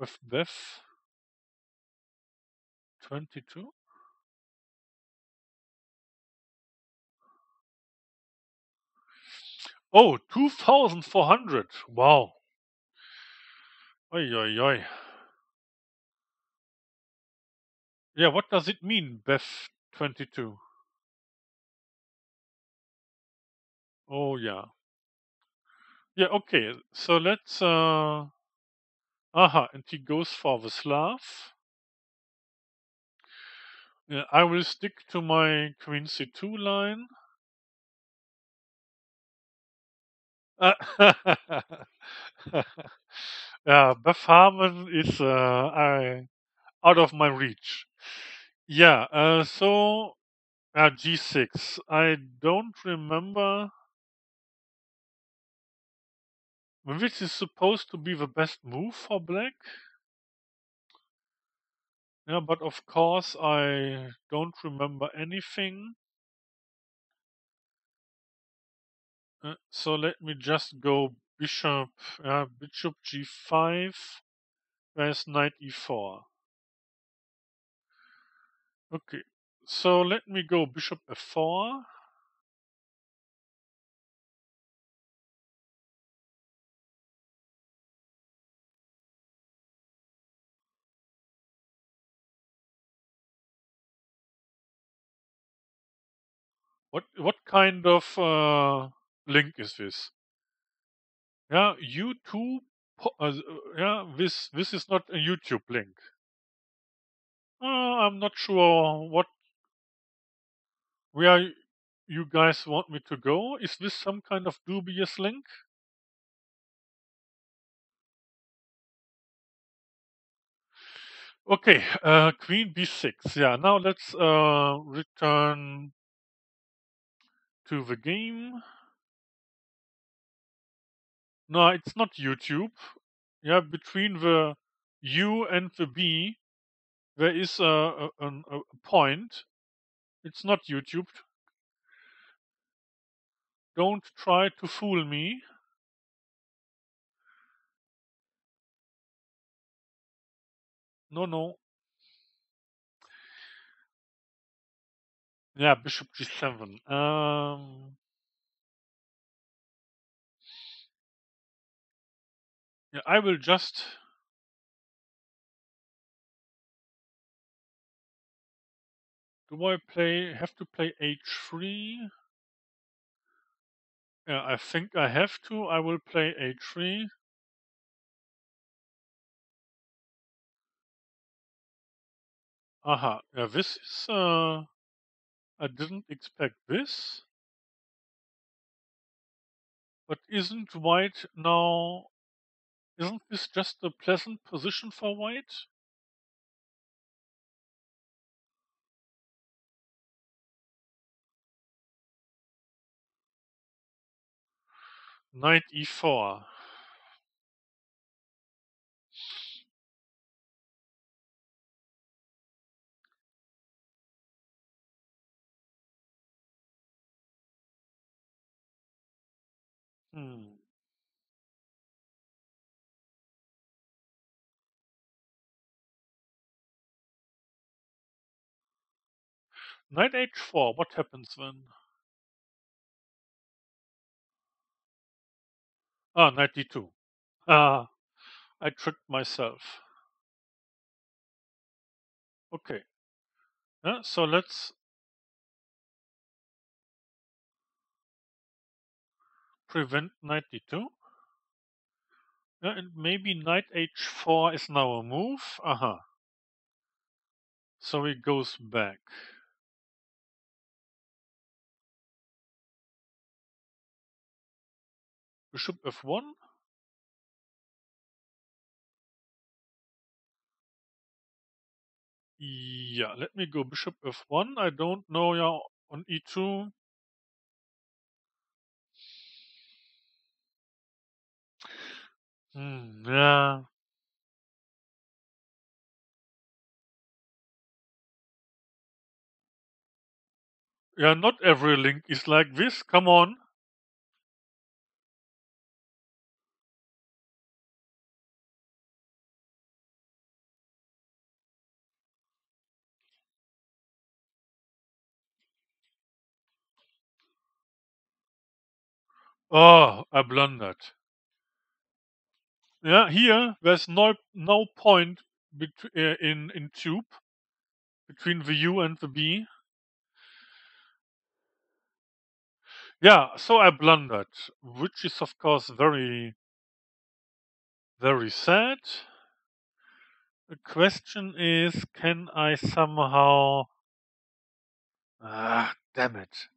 with Beth 22. Oh, 2,400. Wow. Oi, oi, oi. Yeah, what does it mean, Beth 22? Oh, yeah. Yeah, okay. So let's. Uh... Aha, and he goes for the Slav. Yeah, I will stick to my queen c2 line. Uh, yeah, Beth Harmon is uh, I, out of my reach. Yeah, uh, so uh, g6. I don't remember which is supposed to be the best move for black. Yeah, but of course I don't remember anything. Uh, so let me just go bishop, uh, bishop g5, where's knight e4. Okay, so let me go bishop f4. What what kind of uh, link is this? Yeah, YouTube. Uh, yeah, this this is not a YouTube link. Uh, I'm not sure what where you guys want me to go. Is this some kind of dubious link? Okay, uh, queen b6. Yeah, now let's uh, return to the game. No, it's not YouTube. Yeah, between the U and the B, there is a, a, a, a point. It's not YouTube. Don't try to fool me. No, no. Yeah, bishop g7. Um, yeah, I will just do I play have to play h3? Yeah, I think I have to. I will play h3. Aha, yeah, this is uh I didn't expect this. But isn't white now isn't this just a pleasant position for white? Knight e4. Hmm. Knight h4, what happens then? Ah, knight d2. Ah, I tricked myself. Okay. So let's prevent knight d2. Yeah, and maybe knight h4 is now a move. Aha. Uh -huh. So he goes back. Bishop f1. Yeah, let me go bishop f1. I don't know yeah, on e2. Mm, yeah. Yeah, not every link is like this. Come on. Oh, I blundered. Yeah, here there's no no point bet- uh, in in tube between the U and the B. Yeah, so I blundered, which is of course very very sad. The question is, can I somehow? Ah, damn it!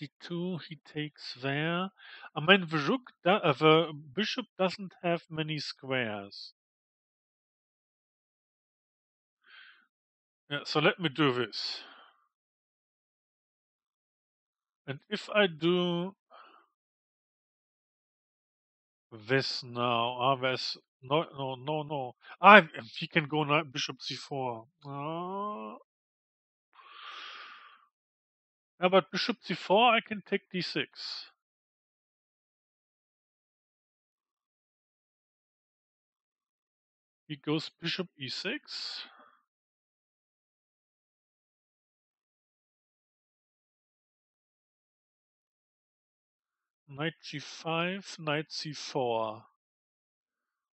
Rook d2, he takes there. I mean, the uh, bishop doesn't have many squares. Yeah, so let me do this. And if I do this now, ah, there's no, no, no, no. Ah, he can go bishop c4. Ah. Yeah, but bishop c4, I can take d6. He goes bishop e6. Knight g5, knight c4.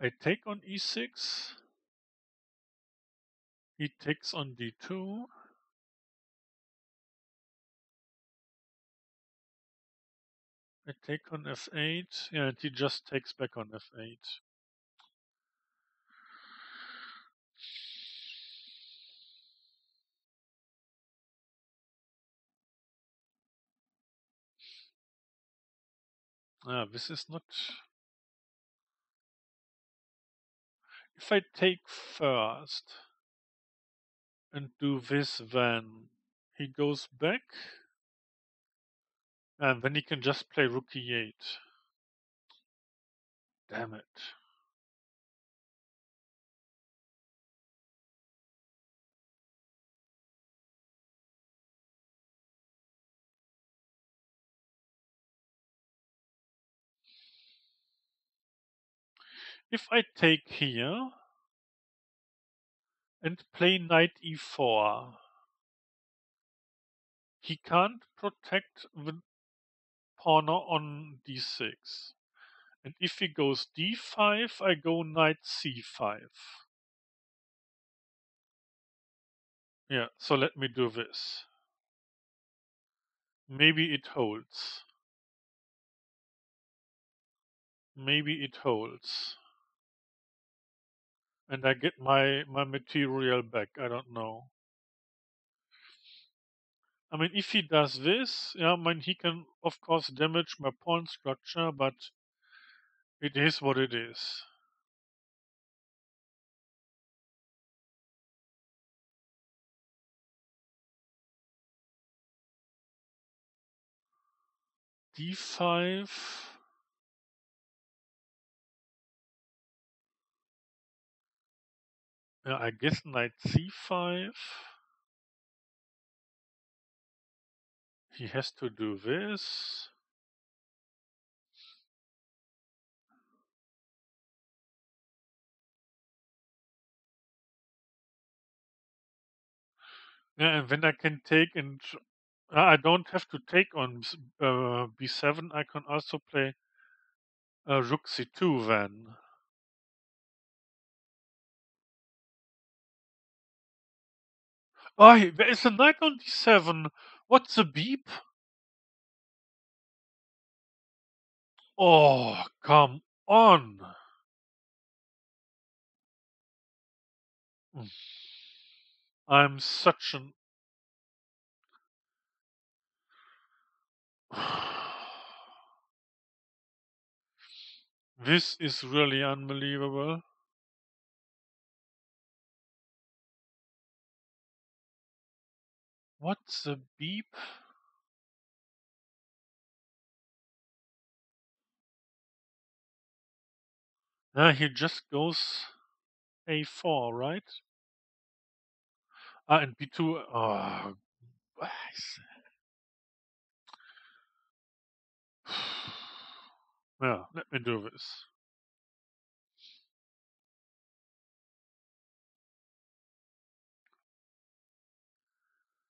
I take on e6. He takes on d2. I take on f8. Yeah, and he just takes back on f8. Ah, this is not. If I take first and do this, then he goes back, and then he can just play rook e8. Damn it. If I take here and play knight e4, he can't protect the pawn on d6. And if he goes d5, I go knight c5. Yeah, so let me do this. Maybe it holds. Maybe it holds. And I get my, my material back. I don't know. I mean, if he does this, yeah, I mean, he can, of course, damage my pawn structure, but it is what it is. d5. Yeah, I guess knight c5. He has to do this. Yeah, and then I can take and I don't have to take on uh, b7. I can also play uh, rook c2 then. Oh, there is a knight on d7. What's the beep? Oh, come on. Mm. I'm such an. This is really unbelievable. What's the beep? Yeah, he just goes a4, right? Ah, and b2. Oh. Yeah, let me do this.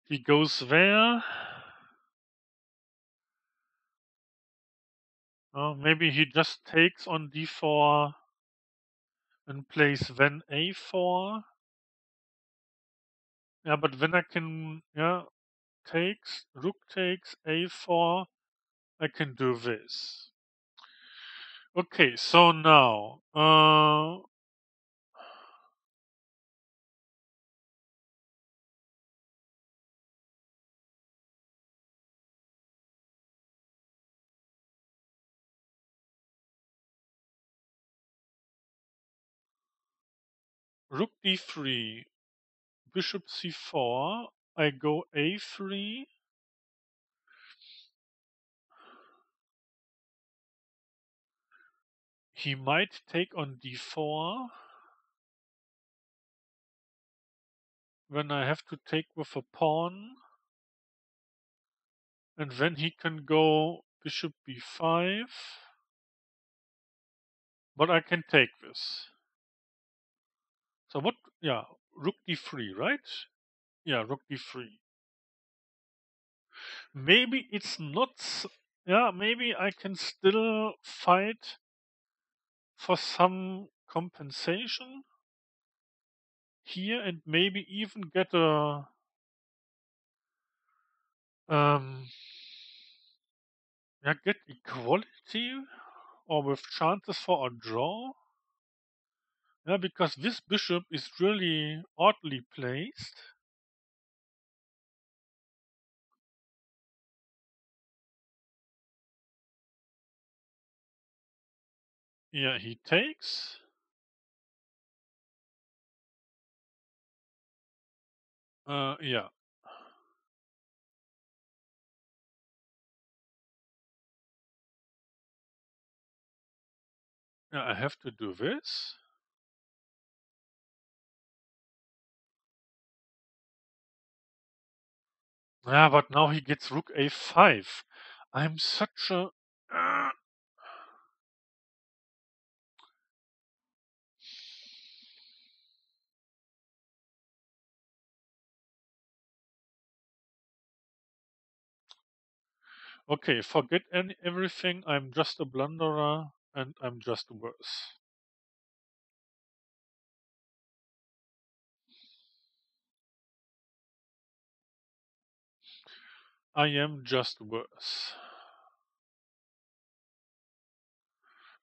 He goes there. Oh, maybe he just takes on d4 and plays then a4. Yeah, but then I can, yeah, takes, rook takes, a4. I can do this. Okay, so now, uh, rook d3, bishop c4. I go a3. He might take on d4. when I have to take with a pawn. And then he can go bishop b5. But I can take this. So what? Yeah, rook d3, right? Yeah, rook d3. Maybe it's not. Yeah, maybe I can still fight for some compensation here and maybe even get a um yeah get equality or with chances for a draw yeah because this bishop is really oddly placed. Yeah he takes. Uh yeah. Yeah I have to do this Yeah, but now he gets rook a5. I'm such a. Uh, okay, forget any, everything. I'm just a blunderer and I'm just worse. I am just worse.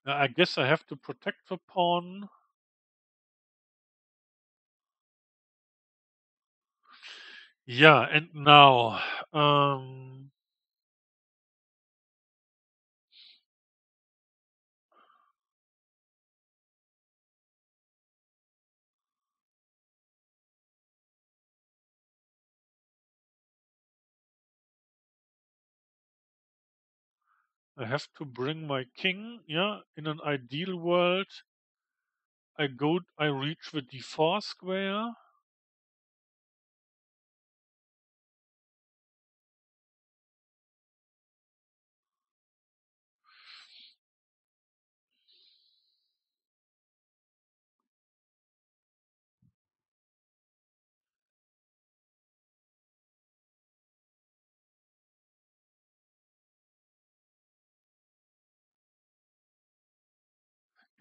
Now, I guess I have to protect the pawn. Yeah, and now. Um, I have to bring my king. Yeah, in an ideal world, I go. I reach the d4 square.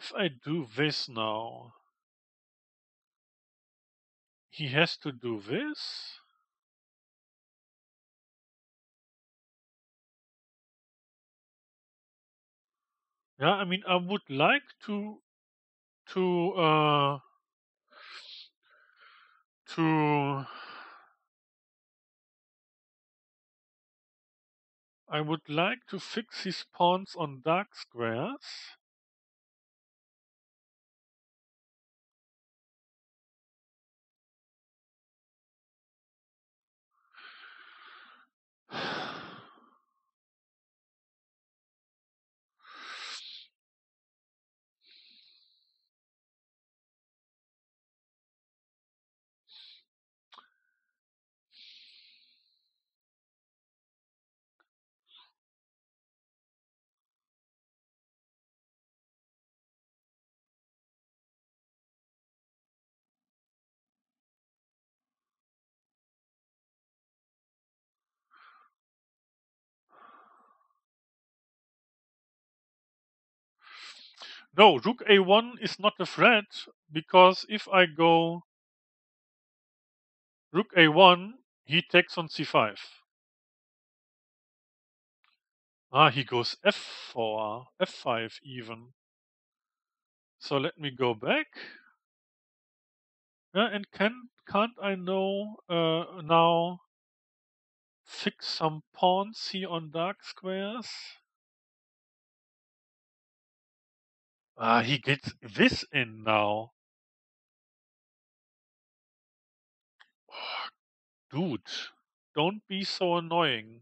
If I do this now, he has to do this. Yeah, I mean, I would like to to uh to I would like to fix his pawns on dark squares. No, rook a1 is not a threat because if I go rook a1, he takes on c5. Ah, he goes f4, f5 even. So let me go back. Yeah, and can can't I know uh, now fix some pawns here on dark squares? Ah, he gets this in now. Dude, don't be so annoying.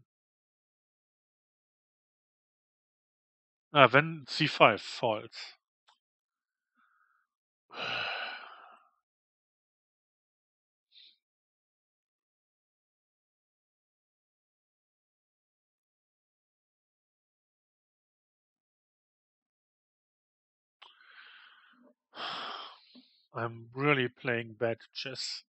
Ah, when c5 falls. I'm really playing bad chess.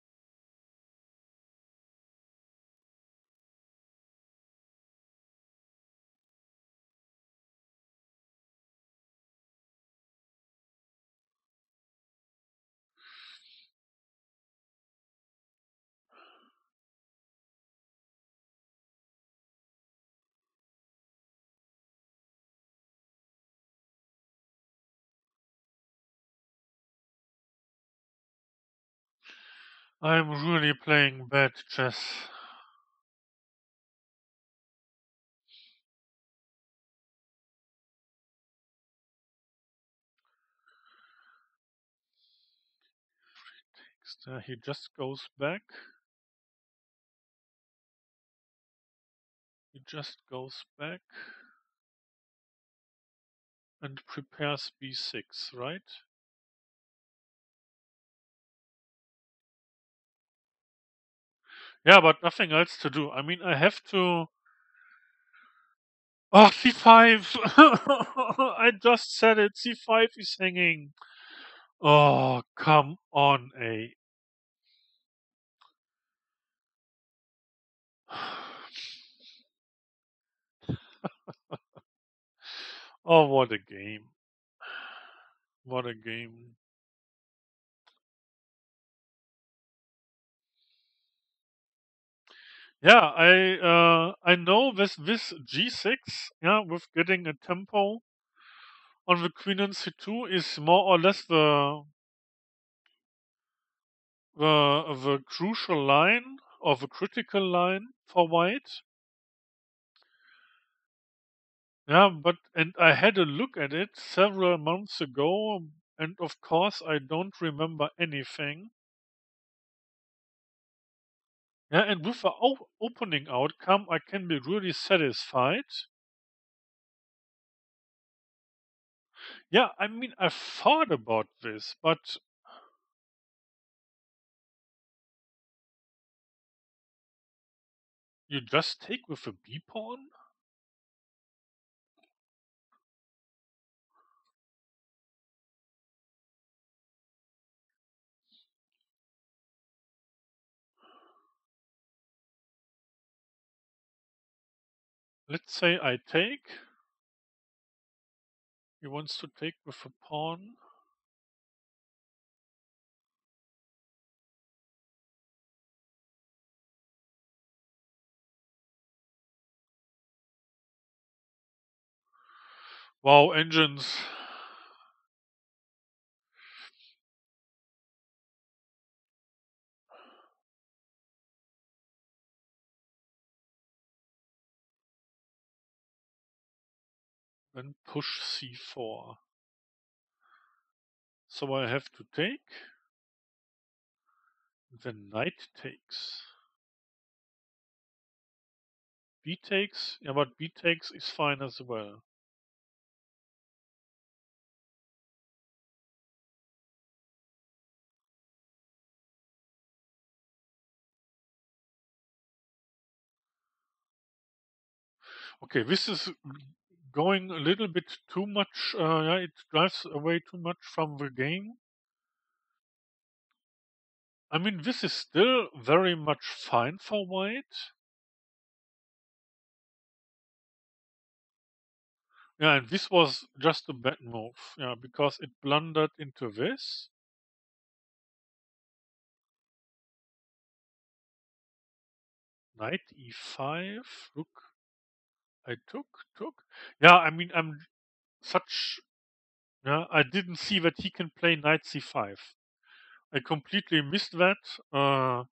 I'm really playing bad chess. Uh, he just goes back. He just goes back and prepares b6, right? Yeah, but nothing else to do. I mean, I have to. Oh, c5! I just said it. c5 is hanging. Oh, come on, A. oh, what a game. What a game. Yeah, I uh, I know with this g6, yeah, with getting a tempo on the queen and c2 is more or less the the the crucial line or the critical line for white. Yeah, but and I had a look at it several months ago, and of course I don't remember anything. Yeah, and with the o- opening outcome, I can be really satisfied. Yeah, I mean, I thought about this, but you just take with a b pawn? Let's say I take. He wants to take with a pawn. Wow, engines. Then push c4. So I have to take. Then knight takes. B takes. Yeah, but B takes is fine as well. Okay, this is going a little bit too much. Uh, yeah, it drives away too much from the game. I mean, this is still very much fine for white. Yeah, and this was just a bad move. Yeah, because it blundered into this. Knight e5, rook. I took, took. Yeah, I mean, I'm such. Yeah, I didn't see that he can play knight c5. I completely missed that. Uh,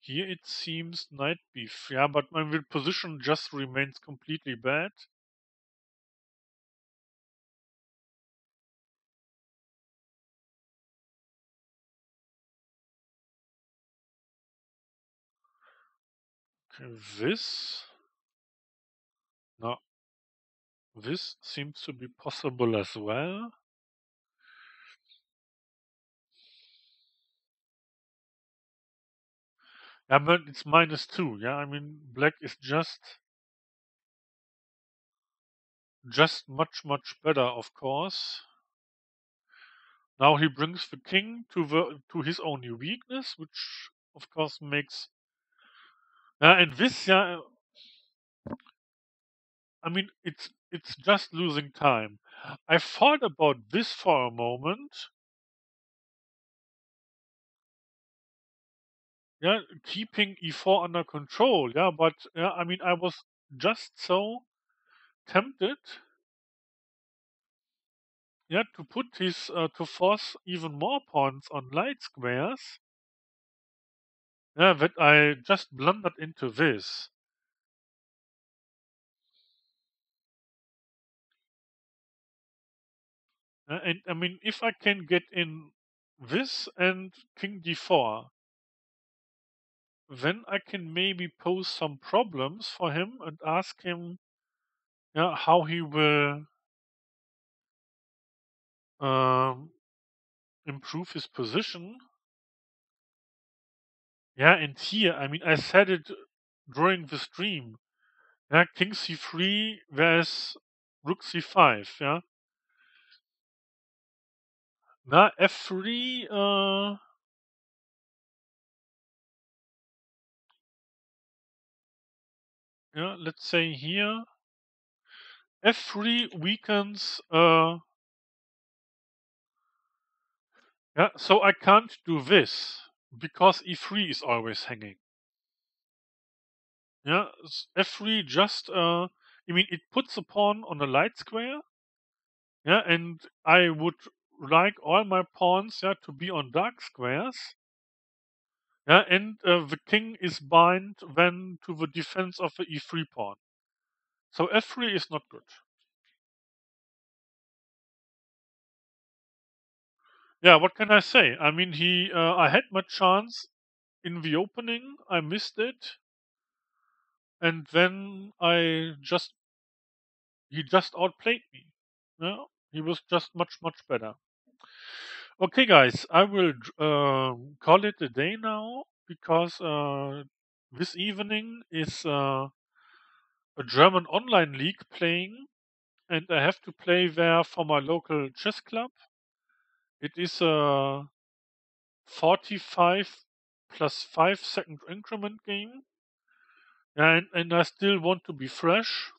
here it seems knight b3. Yeah, but my position just remains completely bad. This. No. This seems to be possible as well. Yeah, but it's minus two. Yeah, I mean, black is just just much much better, of course. Now he brings the king to the to his only weakness, which of course makes. Yeah, and this, yeah, I mean, it's it's just losing time. I thought about this for a moment. Yeah, keeping e4 under control. Yeah, but yeah, I mean, I was just so tempted. Yeah, to put his uh, to force even more pawns on light squares. Yeah, that I just blundered into this. And I mean, if I can get in this and king d4, then I can maybe pose some problems for him and ask him yeah, how he will um, improve his position. Yeah, and here, I mean, I said it during the stream. Yeah, king c3, whereas rook c5, yeah. Now f3, uh, yeah, let's say here, f3 weakens, uh, yeah, so I can't do this because e3 is always hanging. Yeah, f3 just, uh, I mean, it puts a pawn on a light square. Yeah, and I would like all my pawns, yeah, to be on dark squares. Yeah, and uh, the king is bind then to the defense of the e3 pawn. So f3 is not good. Yeah, what can I say? I mean, he, uh, I had my chance in the opening, I missed it, and then I just, he just outplayed me. Yeah, he was just much much better. Okay, guys, I will uh, call it a day now because uh, this evening is uh, a German online league playing, and I have to play there for my local chess club. It is a 45 plus 5 second increment game. And, and I still want to be fresh.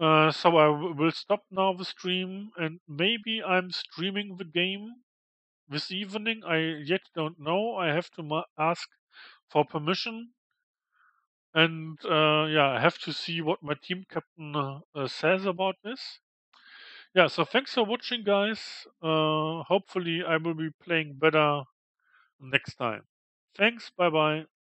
Uh, so I w- will stop now the stream and maybe I'm streaming the game this evening. I yet don't know. I have to ma- ask for permission. And uh, yeah, I have to see what my team captain uh, says about this. Yeah, so thanks for watching, guys. Uh, hopefully, I will be playing better next time. Thanks. Bye bye.